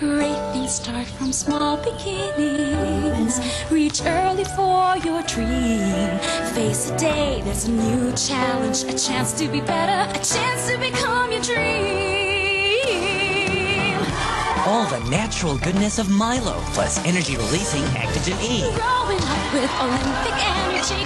Great things start from small beginnings. Reach early for your dream. Face a day, there's a new challenge, a chance to be better, a chance to become your dream. All the natural goodness of Milo, plus energy releasing Actigen E. Growing up with Olympic energy,